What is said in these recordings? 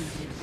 executed.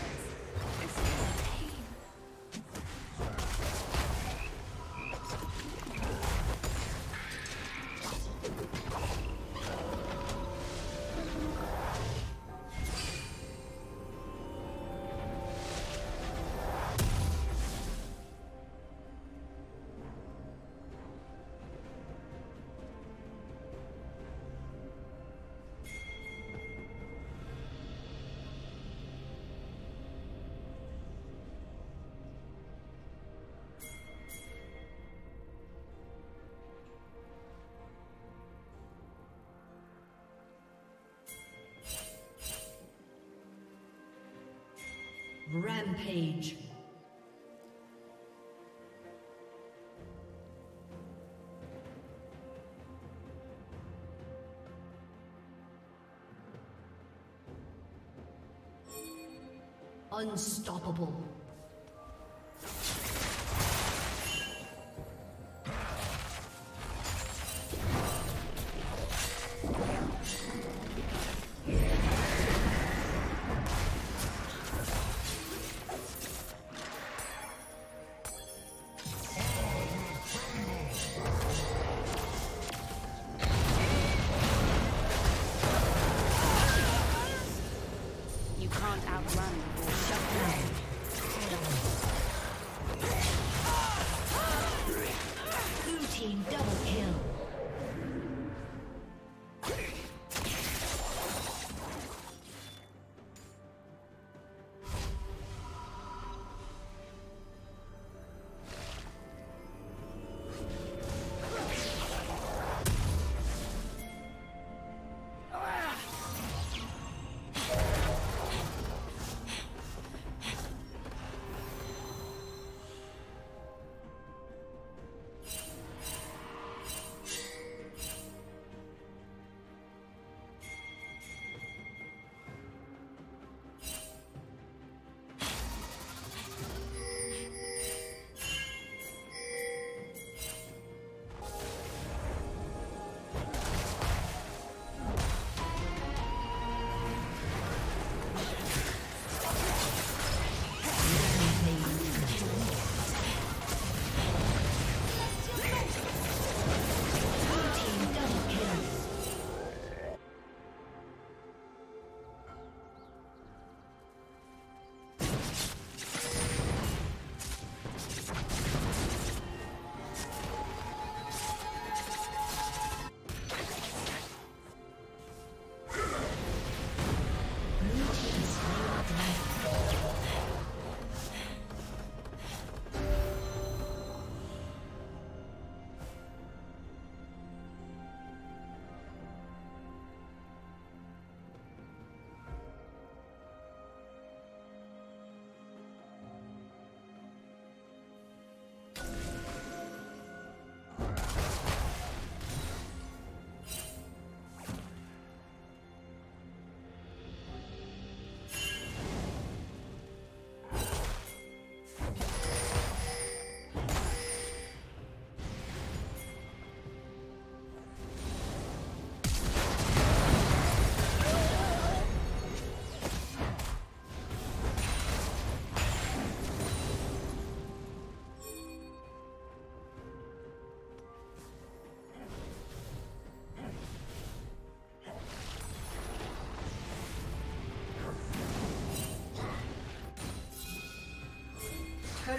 Rampage. Unstoppable.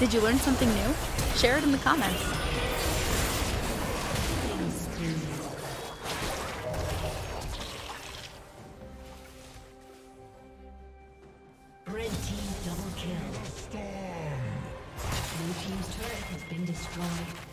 Did you learn something new? Share it in the comments. Red team double kill. Blue team's turret has been destroyed.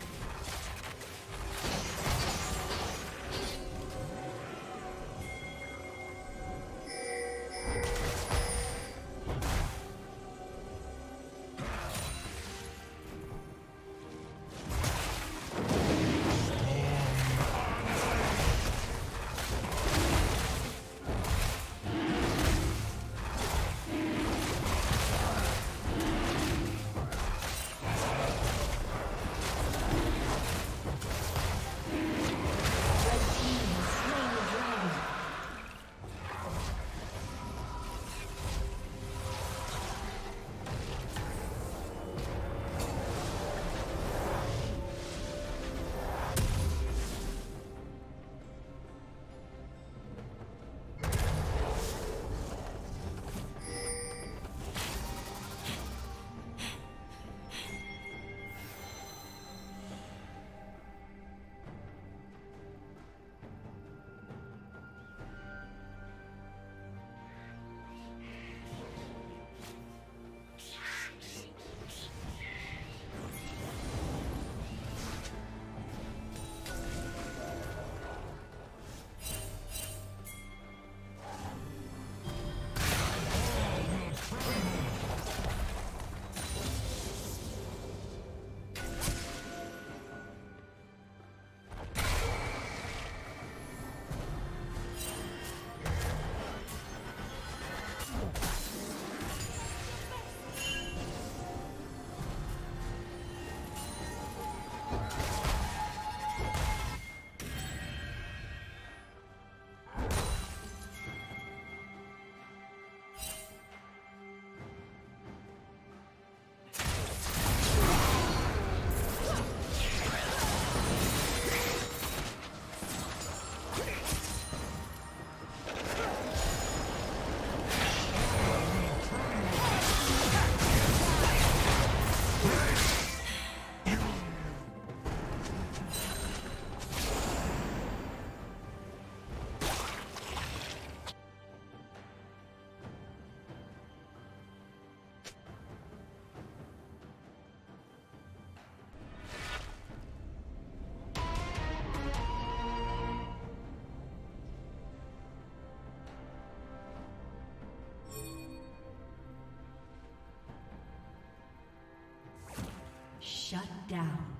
Shut down.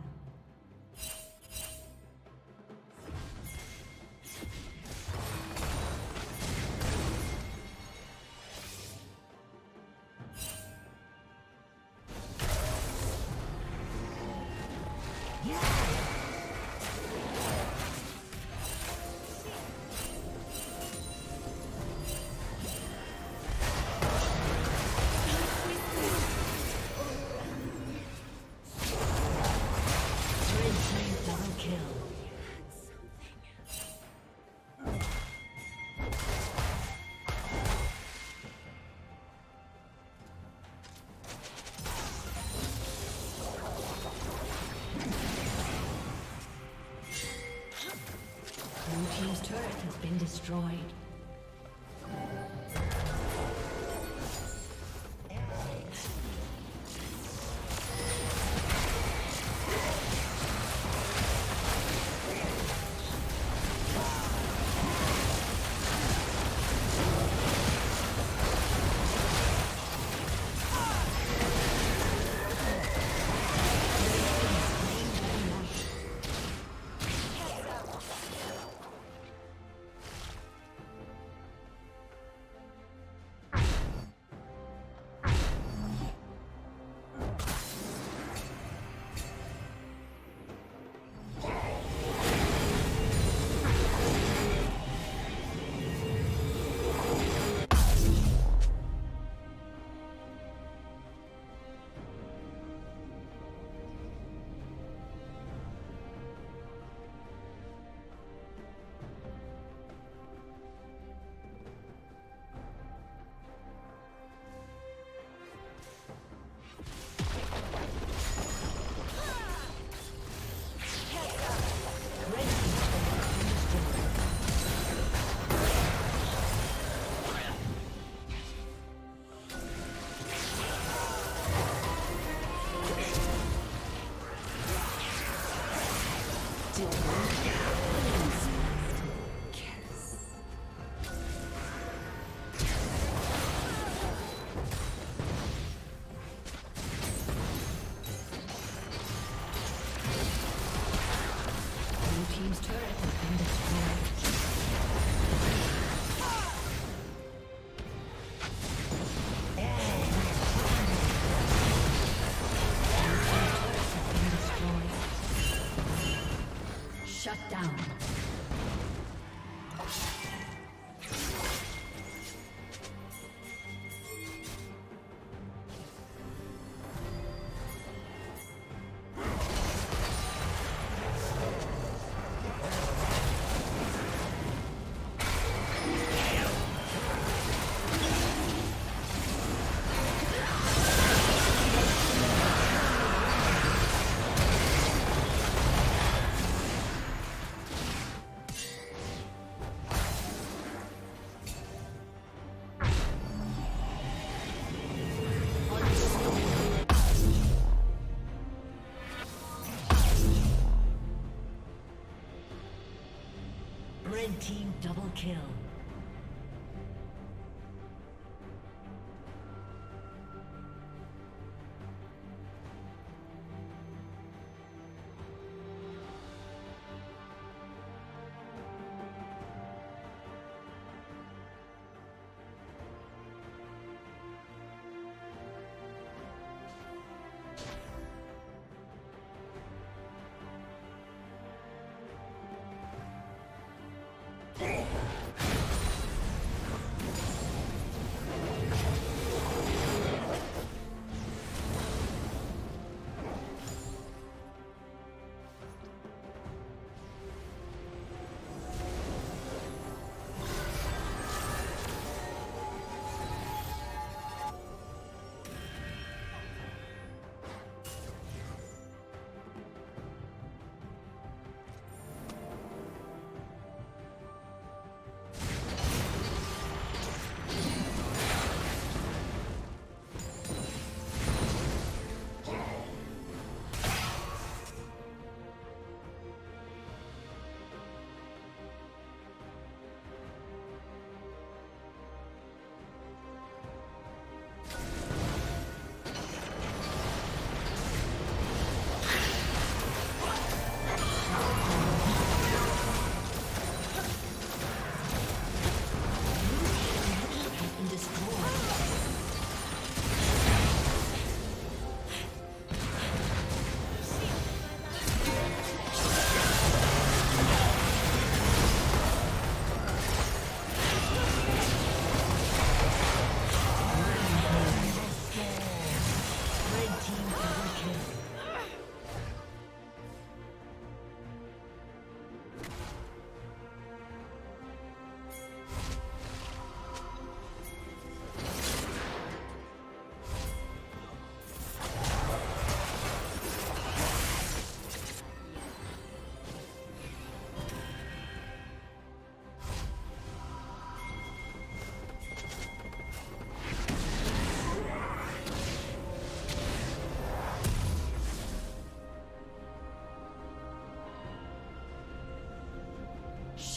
Destroyed. Shut down. Team double kill. Ugh.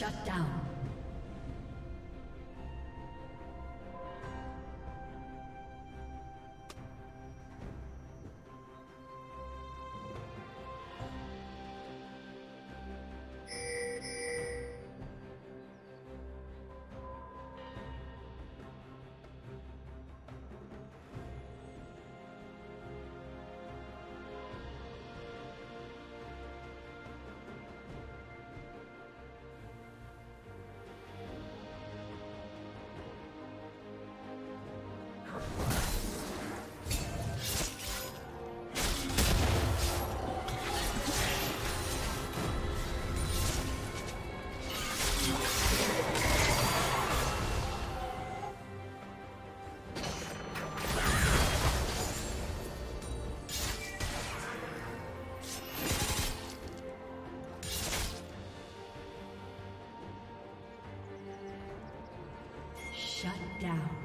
Shut down. Shut down.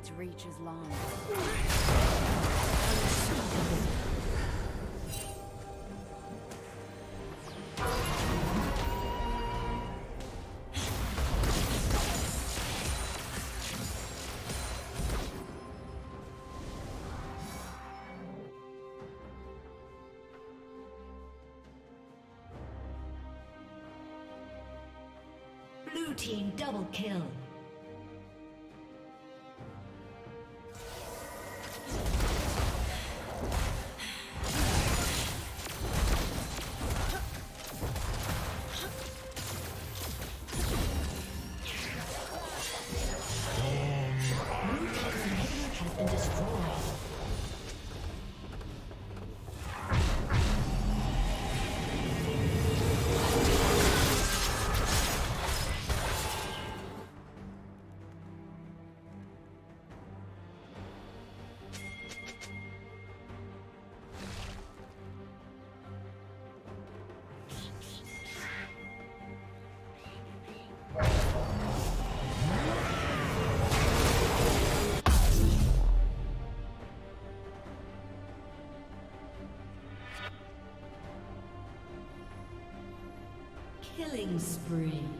Void's reach is long. Blue team double kill. Killing spree.